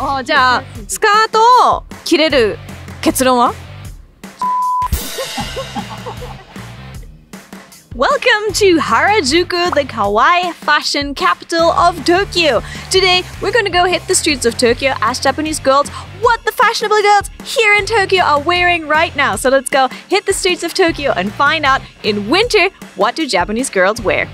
あじゃあスカートを切れる結論は Welcome to Harajuku, the kawaii fashion capital of Tokyo. Today, we're to go hit the streets of Tokyo, ask Japanese girls what the fashionable girls here in Tokyo are wearing right now. So let's go hit the streets of Tokyo and find out in winter what do Japanese girls wear.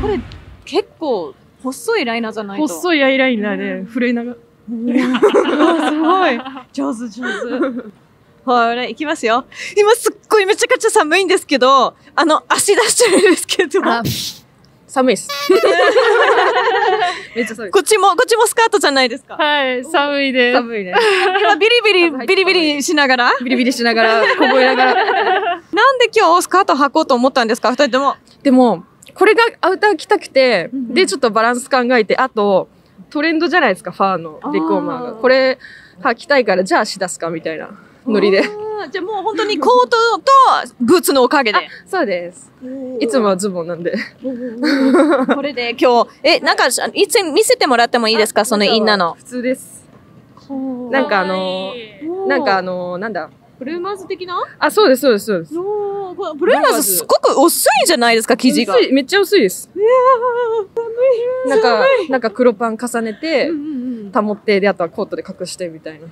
これ結構細いライナーじゃないと。細いアイライナーで、ふるいながら。すごい。上手上手。ほら、行きますよ。今すっごいめちゃくちゃ寒いんですけど、あの、足出してるんですけど。寒いっす。めっちゃ寒い。こっちも、こっちもスカートじゃないですか。はい、寒いです。寒いね。今ビリビリ、ビリビリしながら。ビリビリしながら、凍えながら。なんで今日スカート履こうと思ったんですか？二人とも。でも、これがアウター着たくて、で、ちょっとバランス考えて、あと、トレンドじゃないですか、ファーのレコーマーが。これ、履きたいから、じゃあ足出すか、みたいなノリで。じゃあもう本当にコートとブーツのおかげで。そうです。いつもはズボンなんで。これで今日、え、なんか、いつ見せてもらってもいいですか？そのインナーの。普通です。なんかあの、なんかあの、なんだ。ブルーマーズ的な？あ、そうです、そうです、そうです。ブルーマーズすごく薄いじゃないですか、生地が。薄いめっちゃ薄いです。なんか、なんか黒パン重ねて、保って、で、あとはコートで隠してみたいな。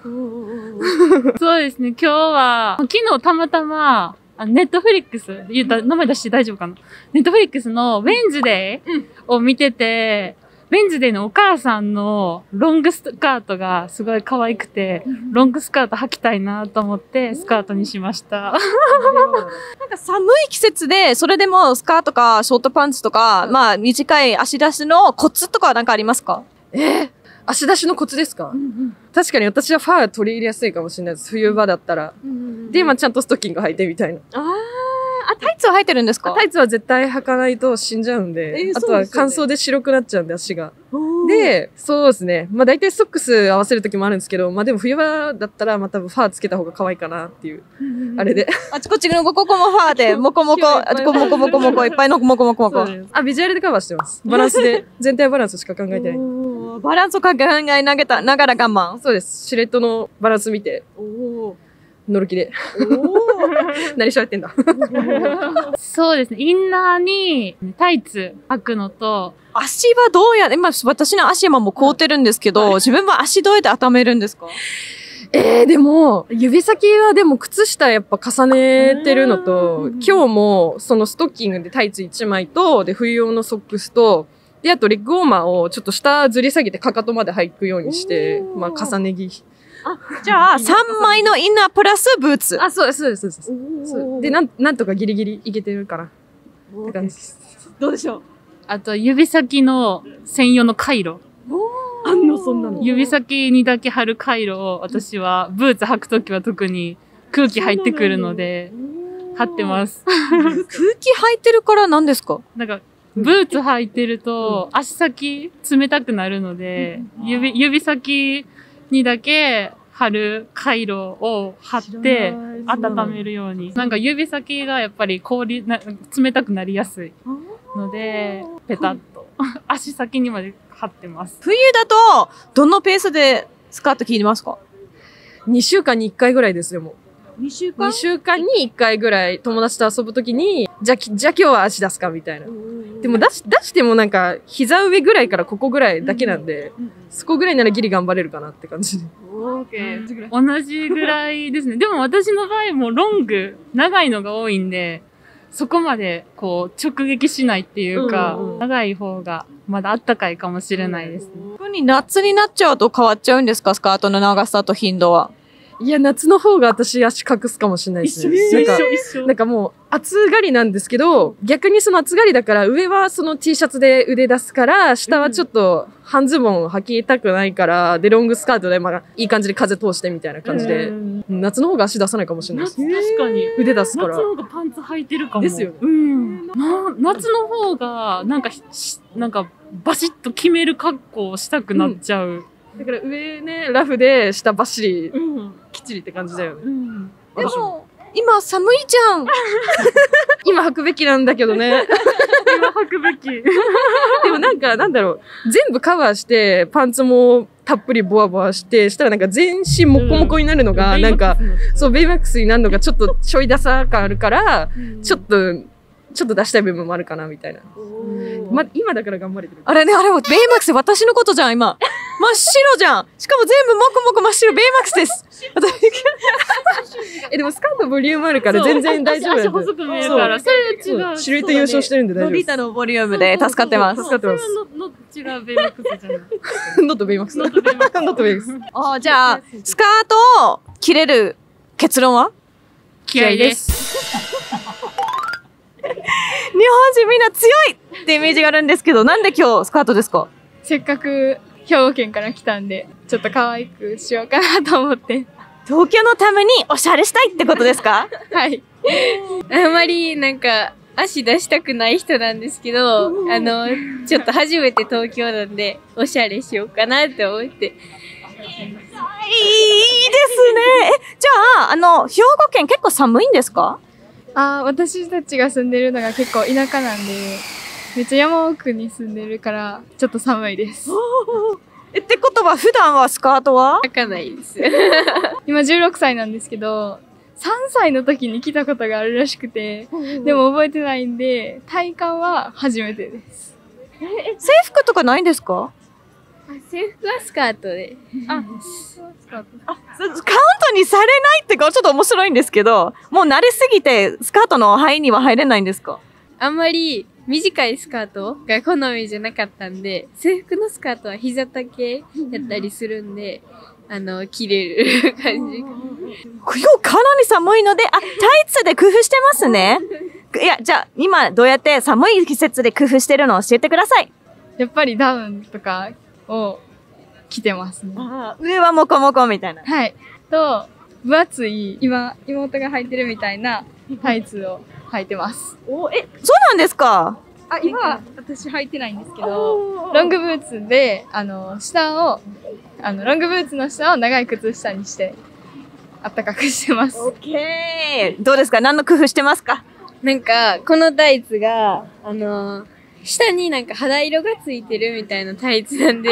そうですね、今日は、昨日たまたま、あネットフリックス、言った、名前出して大丈夫かな？ネットフリックスのウェンズデイを見てて、ウェンズデイのお母さんのロングスカートがすごい可愛くて、ロングスカート履きたいなと思ってスカートにしました。なんか寒い季節で、それでもスカートかショートパンツとか、まあ短い足出しのコツとかはなんかありますか？え足出しのコツですか、確かに私はファー取り入れやすいかもしれないです。冬場だったら。で、まあちゃんとストッキング履いてみたいな。あーあ、タイツは履いてるんですか？タイツは絶対履かないと死んじゃうんで、えーあとは乾燥で白くなっちゃうんで足が。で、で、そうですね。まあ大体ソックス合わせる時もあるんですけど、まあでも冬場だったらまあ多分ファーつけた方が可愛いかなっていう、あれで。あちこちのここもファーで、もこもこ、あちこもこもこもこ、いっぱいのもこもこもこ。あ、ビジュアルでカバーしてます。バランスで、全体バランスしか考えてない。バランスを考えなげた、ながら我慢。そうです。シルエットのバランス見て、乗る気で。何喋ってんだ？そうですね、インナーにタイツ履くのと、足はどうや、今私の足今もう凍ってるんですけど、自分は足どうやって温めるんですか？えー、でも、指先はでも靴下やっぱ重ねてるのと、今日もそのストッキングでタイツ1枚と、で、冬用のソックスと、で、あとレッグウォーマーをちょっと下ずり下げてかかとまで履くようにして、まあ重ね着。じゃあ、3枚のインナープラスブーツ。あ、そうです、そうです、そうです。そうで、なん、なんとかギリギリいけてるかな。って感じです。どうでしょう？あと指先の専用の回路。あんの、そんなの。指先にだけ貼る回路を私はブーツ履くときは特に空気入ってくるので貼ってます。空気入ってるから何ですか？なんかブーツ履いてると足先冷たくなるので指指先にだけ貼る回路を貼って温めるように。なんか指先がやっぱり氷な冷たくなりやすいのでペタッと 足先にまで貼ってます。冬だと、どのペースでスカート切りますか？2週間に1回ぐらいですよ、もう。?2 週2週間に1回ぐらい友達と遊ぶときに、じゃじゃあ今日は足出すかみたいな。でも出し、出してもなんか、膝上ぐらいからここぐらいだけなんで、そこぐらいならギリ頑張れるかなって感じで。同じぐらいですね。でも私の場合もロング、長いのが多いんで、そこまでこう直撃しないっていうか、うんうん長い方がまだあったかいかもしれないですね。逆に夏になっちゃうと変わっちゃうんですか？スカートの長さと頻度は。いや、夏の方が私足隠すかもしれないですね。なんか、一緒なんかもう、暑がりなんですけど、逆にその暑がりだから、上はその T シャツで腕出すから、下はちょっと半ズボン履きたくないから、で、ロングスカートで、まあ、いい感じで風通してみたいな感じで、夏の方が足出さないかもしれないです夏。確かに。腕出すから夏。の方がパンツ履いてるかも。ですよねうん。な夏の方が、なんかし、なんか、バシッと決める格好をしたくなっちゃう。だから上ね、ラフで、下バッシリ、うん。きっちりって感じだよね。うん。でも、今寒いじゃん。今履くべきなんだけどね。今履くべき。でもなんか、なんだろう。全部カバーして、パンツもたっぷりボワボワして、したらなんか全身モコモコになるのが、なんか、そう、ベイマックスになるのがちょっとちょいダサ感あるから、ちょっと、ちょっと出したい部分もあるかな、みたいな。ま、今だから頑張れてる。あれね、あれもベイマックス私のことじゃん、今。真っ白じゃん。しかも全部モコモコ真っ白、ベイマックスです。私 え、でもスカートボリュームあるから全然大丈夫だ足よ。細く見えるから、それは違う。シルエット優勝してるんで大丈夫です。タのボリュームで助かってます。助かってますそれは違うベイマックスじゃない。Not Baymax。 Not Baymax Not Baymax。あーじゃあ、スカートを着れる結論は？気合です。日本人みんな強いってイメージがあるんですけど、なんで今日スカートですか？せっかく兵庫県から来たんで、ちょっと可愛くしようかなと思って。東京のためにおしゃれしたいってことですか？はい。あまりなんか足出したくない人なんですけど、あの、ちょっと初めて東京なんで、おしゃれしようかなって思って。いいですね。え、じゃあ、あの、兵庫県結構寒いんですか？あー私たちが住んでるのが結構田舎なんで、めっちゃ山奥に住んでるから、ちょっと寒いです。えってことは、普段はスカートは？開かないです。今16歳なんですけど、3歳の時に来たことがあるらしくて、でも覚えてないんで、体感は初めてです。制服とかないんですか？制服はスカートで。あ、カウントにされないってかちょっと面白いんですけど、もう慣れすぎてスカートの範囲には入れないんですか？あんまり短いスカートが好みじゃなかったんで、制服のスカートは膝丈やったりするんで、あの、着れる感じ。今日かなり寒いので、あ、タイツで工夫してますね。いや、じゃあ今どうやって寒い季節で工夫してるのを教えてください。やっぱりダウンとかを着てますね。上はモコモコみたいな。はい。と、分厚い、今、妹が履いてるみたいなタイツを履いてます。おえ、そうなんですか？あ、今は私履いてないんですけど、ロングブーツで、あの、下を、あの、ロングブーツの下を長い靴下にして、あったかくしてます。オッケー。どうですか？何の工夫してますか？なんか、このタイツが、あの下になんか肌色がついてるみたいなタイツなんで、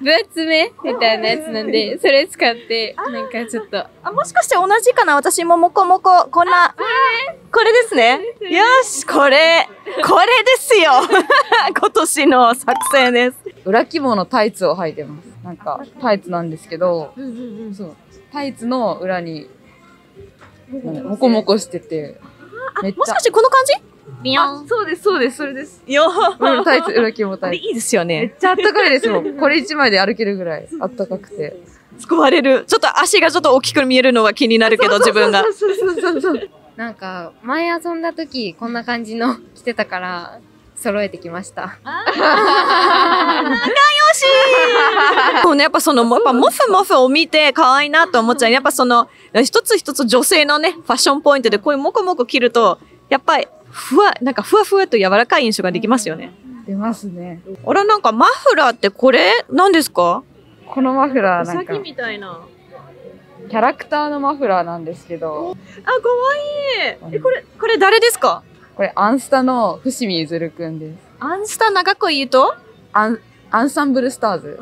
分厚めみたいなやつなんで、それ使って、なんかちょっと、あ、もしかして同じかな私もモコモコ、こんな、これですね。よし、これ、これですよ。今年の作戦です。裏規模のタイツを履いてます。なんか、タイツなんですけど、そう。タイツの裏に、なんだモコモコしてて、めっちゃ。もしかし、てこの感じ？ビヨン。そうです、そうです、それです。よ裏タイツ、裏規模これタイツ。いいですよめっね。ちゃあったかいですよ。これ一枚で歩けるぐらいあったかくて。救われる。ちょっと足がちょっと大きく見えるのが気になるけど、自分が。そうそうそうそう。なんか、前遊んだ時、こんな感じの着てたから、揃えてきました。も うね、やっぱその、やっぱモフモフを見て可愛いなと思っちゃう。やっぱその、一つ一つ女性のね、ファッションポイントでこういうモコモコ着ると、やっぱり、ふわ、なんかふわふわと柔らかい印象ができますよね。出ますね。あら、なんかマフラーってこれ何ですか？このマフラーなんか、みたいな。キャラクターのマフラーなんですけど、あ、かわいい。え、これ、これ誰ですか？これアンスタの伏見ゆずるくんです。アンスタ長く言うと？アン、アンサンブルスターズ。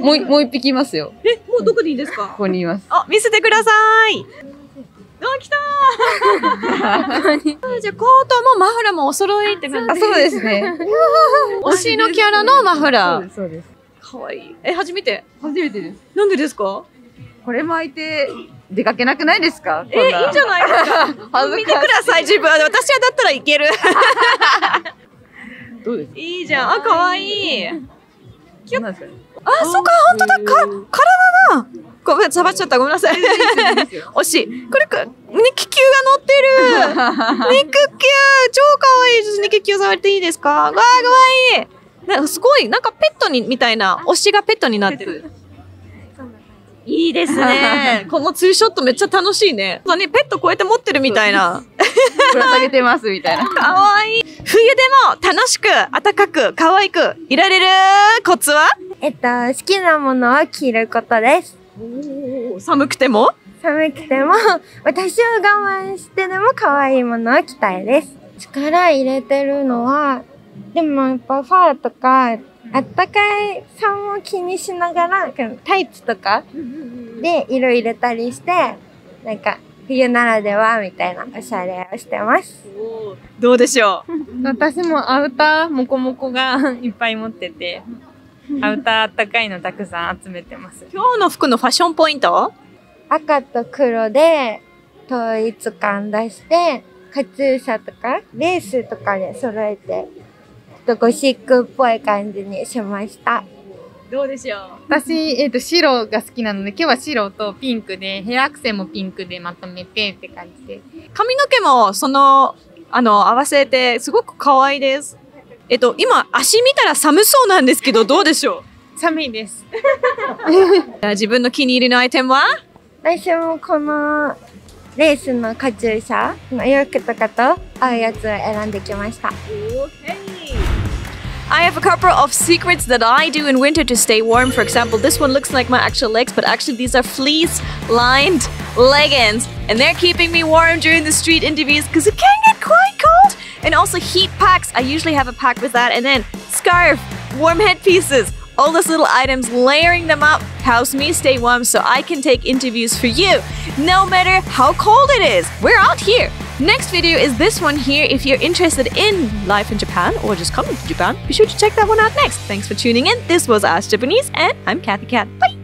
もうい、もう一匹いますよ。え、もうどこでいいですか？ここにいます。あ、見せてください。あ、来たー じゃあ、コートもマフラーもお揃いって感じあ、そうですね。推しのキャラのマフそラー。うです、そうです。かわいい。え、初めて？初めてです。なんでですか？これ巻いて出かけなくないですか？え、いいんじゃないですか？恥ず見てください、自分。私はだったらいける。どうです？かいいじゃん。あ、かわいい。何ですかねあ、そっか、ほんとだ、か、体だ。ごめん、触っちゃった。ごめんなさい。惜しい。これか、肉球が乗ってる。肉球、超かわいいです。肉球触っていいですか？わあ、かわいい。なんかすごい、なんかペットに、みたいな、推しがペットになってる。いいですね。このツーショットめっちゃ楽しいね。そうね、ペットこうやって持ってるみたいな。ぶら下げてますみたいな。かわいい。冬でも楽しく、暖かく、可愛くいられる？コツは？えっと、好きなものを着ることです。寒くても？寒くても、私を我慢してでも可愛いものを着たいです。力入れてるのは、でもやっぱファーとか、あったかいさんを気にしながら、タイツとかで色入れたりして、なんか冬ならではみたいなおしゃれをしてます。どうでしょう？私もアウターもこもこが いっぱい持ってて、アウターあったかいのたくさん集めてます。今日の服のファッションポイント？赤と黒で統一感出して、カチューシャとかレースとかで揃えて、とゴシックっぽい感じにしました。どうでしょう？私、えっ、と、白が好きなので、今日は白とピンクで、ヘアアクセもピンクでまとめてって感じで。髪の毛もその、あの、合わせてすごく可愛いです。えっと、今足見たら寒そうなんですけど、どうでしょ 寒いです。う自分の気に入りのアイテムは？私もこのレースのカチューシャの洋服とかと合うやつを選んできました。I have a couple of secrets that I do in winter to stay warm. For example, this one looks like my actual legs, but actually these are fleece lined leggings and they're keeping me warm during the street interviews because it can get quite cold. And also heat packs. I usually have a pack with that and then scarf, warm headpieces. All those little items, layering them up helps me stay warm so I can take interviews for you, no matter how cold it is. We're out here. Next video is this one here. If you're interested in life in Japan or just coming to Japan, be sure to check that one out next. Thanks for tuning in. This was Ask Japanese, and I'm Kathy Cat. Bye.